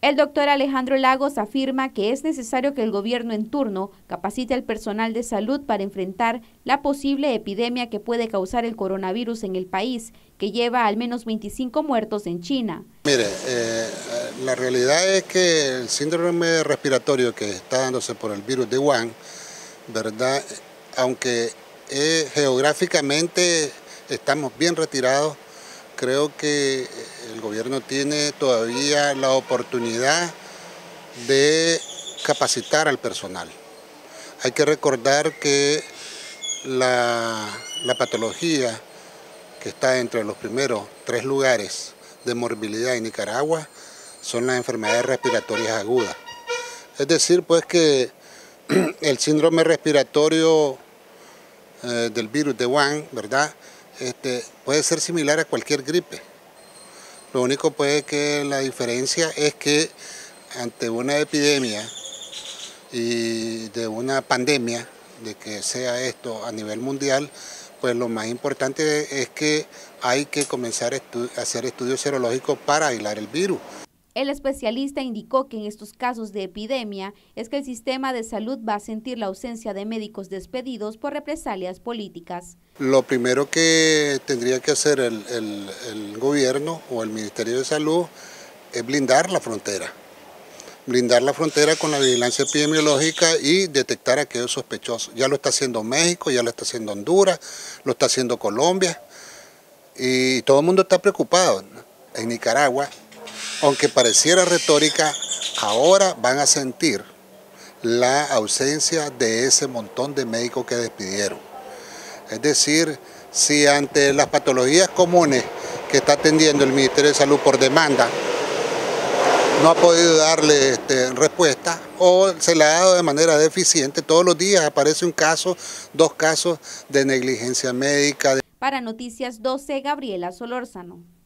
El doctor Alejandro Lagos afirma que es necesario que el gobierno en turno capacite al personal de salud para enfrentar la posible epidemia que puede causar el coronavirus en el país, que lleva al menos 25 muertos en China. Mire, eh, la realidad es que el síndrome respiratorio que está dándose por el virus de Wuhan, ¿verdad? Aunque geográficamente estamos bien retirados, creo que el gobierno tiene todavía la oportunidad de capacitar al personal. Hay que recordar que la, patología que está entre los primeros tres lugares de morbilidad en Nicaragua son las enfermedades respiratorias agudas. Es decir, pues que el síndrome respiratorio eh, del virus de Wuhan, ¿verdad? Este, puede ser similar a cualquier gripe. Lo único puede que la diferencia es que ante una epidemia y de una pandemia, de que sea esto a nivel mundial, pues lo más importante es que hay que comenzar a hacer estudios serológicos para aislar el virus. El especialista indicó que en estos casos de epidemia es que el sistema de salud va a sentir la ausencia de médicos despedidos por represalias políticas. Lo primero que tendría que hacer el, gobierno o el Ministerio de Salud es blindar la frontera. Blindar la frontera con la vigilancia epidemiológica y detectar a aquellos sospechosos. Ya lo está haciendo México, ya lo está haciendo Honduras, lo está haciendo Colombia y todo el mundo está preocupado. En Nicaragua aunque pareciera retórica, ahora van a sentir la ausencia de ese montón de médicos que despidieron. Es decir, si ante las patologías comunes que está atendiendo el Ministerio de Salud por demanda, no ha podido darle este, respuesta o se le ha dado de manera deficiente, todos los días aparece un caso, dos casos de negligencia médica. Para Noticias 12, Gabriela Solórzano.